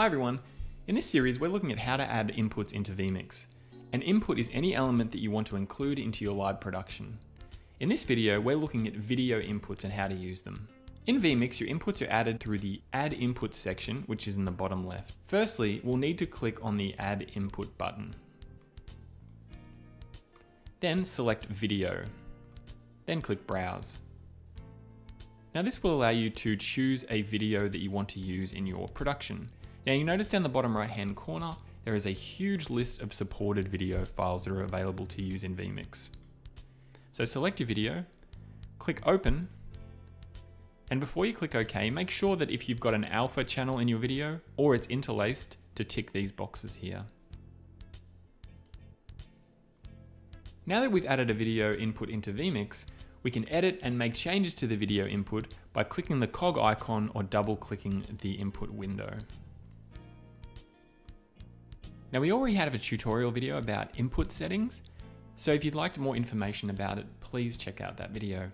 Hi everyone. In this series, we're looking at how to add inputs into vMix. An input is any element that you want to include into your live production. In this video, we're looking at video inputs and how to use them. In vMix, your inputs are added through the Add Input section, which is in the bottom left. Firstly, we'll need to click on the Add Input button. Then select Video. Then click Browse. Now this will allow you to choose a video that you want to use in your production. Now you notice down the bottom right hand corner, there is a huge list of supported video files that are available to use in vMix. So select your video, click open, and before you click OK, make sure that if you've got an alpha channel in your video or it's interlaced to tick these boxes here. Now that we've added a video input into vMix, we can edit and make changes to the video input by clicking the cog icon or double clicking the input window. Now we already have a tutorial video about input settings, so if you'd like more information about it, please check out that video.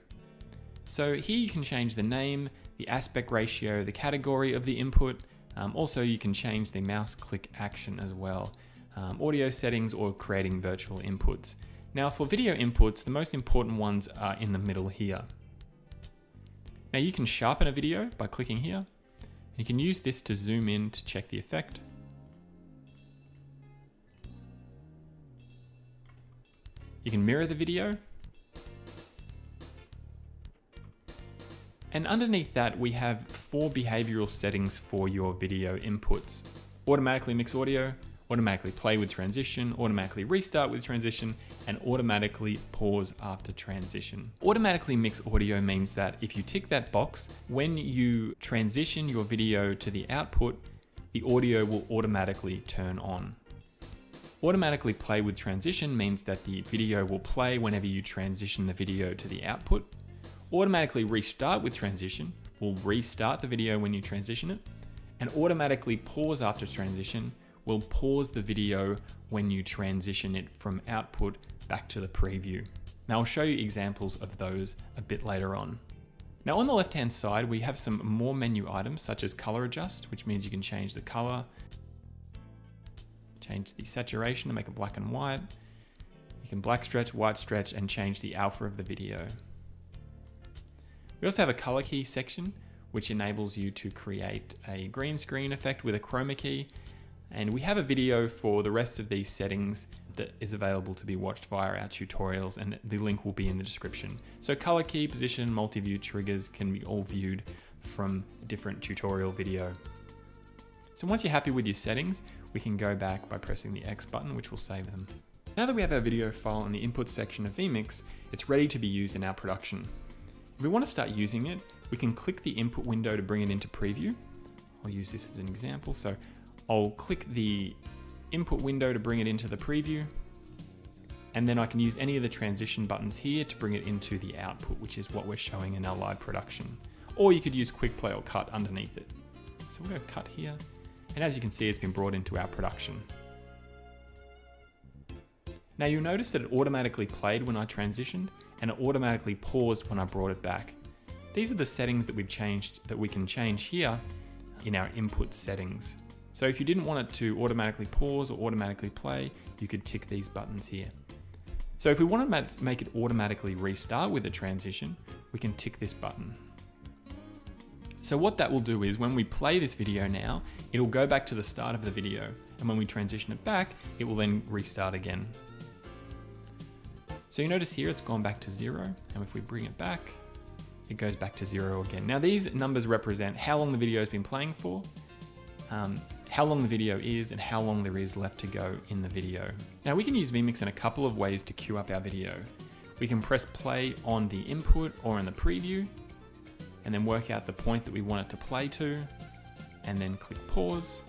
So here you can change the name, the aspect ratio, the category of the input. Um, also you can change the mouse click action as well, um, audio settings or creating virtual inputs. Now for video inputs, the most important ones are in the middle here. Now you can sharpen a video by clicking here. You can use this to zoom in to check the effect. You can mirror the video. And underneath that, we have four behavioral settings for your video inputs. Automatically mix audio, automatically play with transition, automatically restart with transition, and automatically pause after transition. Automatically mix audio means that if you tick that box, when you transition your video to the output, the audio will automatically turn on. Automatically play with transition means that the video will play whenever you transition the video to the output. Automatically restart with transition will restart the video when you transition it. And automatically pause after transition will pause the video when you transition it from output back to the preview. Now I'll show you examples of those a bit later on. Now on the left hand side, we have some more menu items such as color adjust, which means you can change the color, change the saturation to make it black and white. You can black stretch, white stretch, and change the alpha of the video. We also have a color key section, which enables you to create a green screen effect with a chroma key and we have a video for the rest of these settings that is available to be watched via our tutorials and the link will be in the description. So color key, position, multi-view triggers can be all viewed from a different tutorial video. So once you're happy with your settings, we can go back by pressing the X button, which will save them. Now that we have our video file in the input section of vMix, it's ready to be used in our production. If we want to start using it, we can click the input window to bring it into preview. I'll use this as an example. So I'll click the input window to bring it into the preview. And then I can use any of the transition buttons here to bring it into the output, which is what we're showing in our live production. Or you could use quick play or cut underneath it. So we'll go cut here. And as you can see, it's been brought into our production. Now you'll notice that it automatically played when I transitioned and it automatically paused when I brought it back. These are the settings that we've changed that we can change here in our input settings. So if you didn't want it to automatically pause or automatically play, you could tick these buttons here. So if we want to make it automatically restart with a transition, we can tick this button. So what that will do is when we play this video now, it'll go back to the start of the video. And when we transition it back, it will then restart again. So you notice here it's gone back to zero. And if we bring it back, it goes back to zero again. Now these numbers represent how long the video has been playing for. Um, how long the video is and how long there is left to go in the video. Now we can use vMix in a couple of ways to queue up our video. We can press play on the input or in the preview and then work out the point that we want it to play to and then click pause.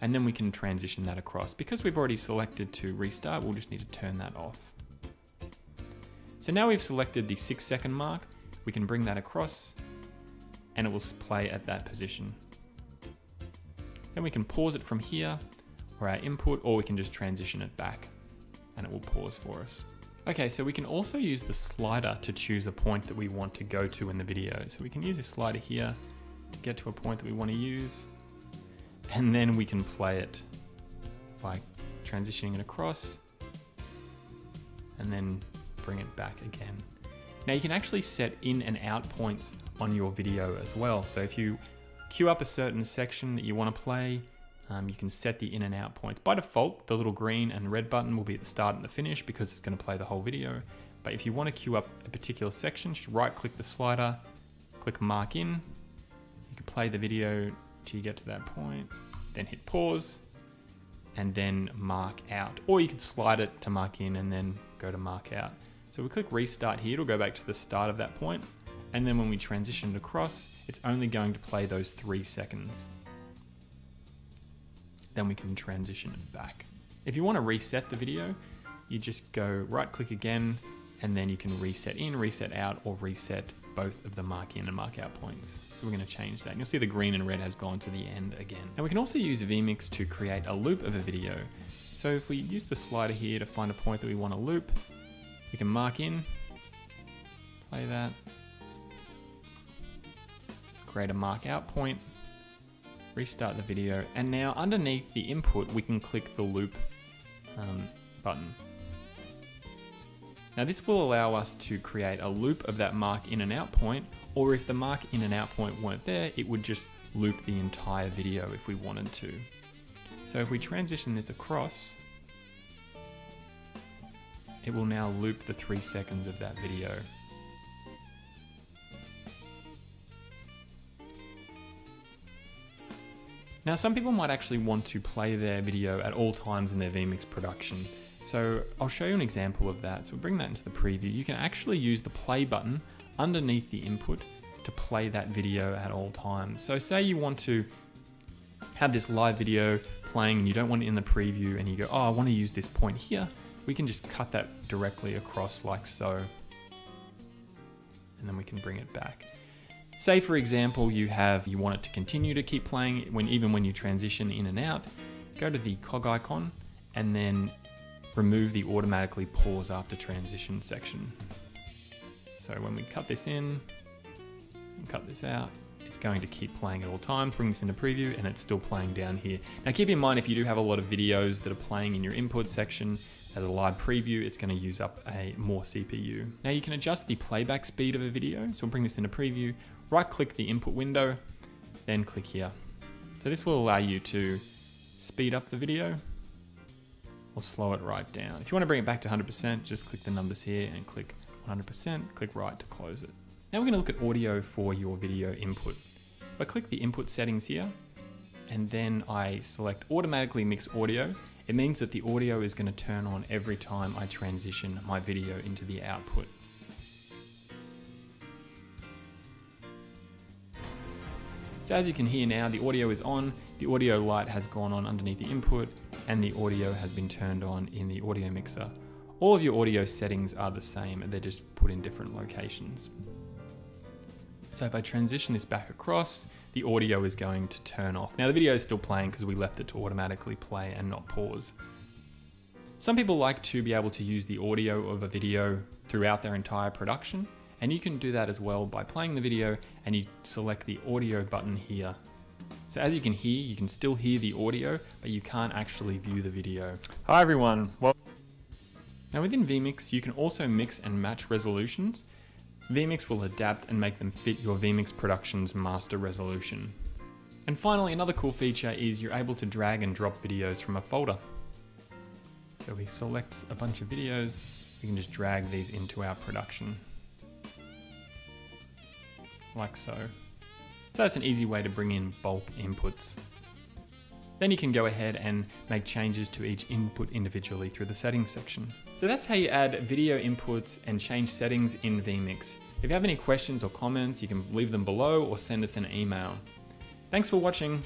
And then we can transition that across. Because we've already selected to restart, we'll just need to turn that off. So now we've selected the six second mark, we can bring that across and it will play at that position. Then we can pause it from here or our input, or we can just transition it back and it will pause for us. Okay, so we can also use the slider to choose a point that we want to go to in the video. So we can use this slider here to get to a point that we want to use. And then we can play it by transitioning it across and then bring it back again. Now you can actually set in and out points on your video as well. So if you queue up a certain section that you want to play, um, you can set the in and out points. By default, the little green and red button will be at the start and the finish because it's going to play the whole video. But if you want to queue up a particular section, just right click the slider, click mark in. You can play the video till you get to that point, then hit pause, and then mark out. Or you could slide it to mark in and then go to mark out. So we click restart here, it'll go back to the start of that point. And then when we transition it across, it's only going to play those three seconds. Then we can transition it back. If you want to reset the video, you just go right click again, and then you can reset in, reset out, or reset both of the mark in and mark out points. So we're going to change that. And you'll see the green and red has gone to the end again. And we can also use vMix to create a loop of a video. So if we use the slider here to find a point that we want to loop, we can mark in, play that, create a mark out point, restart the video, and now underneath the input we can click the loop um, button. Now this will allow us to create a loop of that mark in and out point, or if the mark in and out point weren't there, it would just loop the entire video if we wanted to. So if we transition this across, it will now loop the three seconds of that video. Now some people might actually want to play their video at all times in their vMix production. So I'll show you an example of that. So we'll bring that into the preview. You can actually use the play button underneath the input to play that video at all times. So say you want to have this live video playing and you don't want it in the preview and you go, oh, I want to use this point here. We can just cut that directly across like so. And then we can bring it back. Say for example, you have, you want it to continue to keep playing when even when you transition in and out, go to the cog icon and then remove the automatically pause after transition section. So when we cut this in, and cut this out, it's going to keep playing at all times, bring this into preview, and it's still playing down here. Now keep in mind if you do have a lot of videos that are playing in your input section as a live preview, it's going to use up a more CPU. Now you can adjust the playback speed of a video, so we'll bring this into preview, right click the input window, then click here. So this will allow you to speed up the video or slow it right down. If you want to bring it back to 100%, just click the numbers here and click 100%, click right to close it. Now we're going to look at audio for your video input. If I click the input settings here, and then I select automatically mix audio, it means that the audio is going to turn on every time I transition my video into the output. So as you can hear now, the audio is on, the audio light has gone on underneath the input, and the audio has been turned on in the audio mixer. All of your audio settings are the same, they're just put in different locations. So if I transition this back across, the audio is going to turn off. Now the video is still playing because we left it to automatically play and not pause. Some people like to be able to use the audio of a video throughout their entire production, and you can do that as well by playing the video and you select the audio button here. So as you can hear, you can still hear the audio, but you can't actually view the video. Hi everyone. Well now within vMix, you can also mix and match resolutions. vMix will adapt and make them fit your vMix Productions master resolution. And finally, another cool feature is you're able to drag and drop videos from a folder. So we select a bunch of videos, we can just drag these into our production. Like so. So that's an easy way to bring in bulk inputs. Then you can go ahead and make changes to each input individually through the settings section. So that's how you add video inputs and change settings in vMix. If you have any questions or comments, you can leave them below or send us an email. Thanks for watching.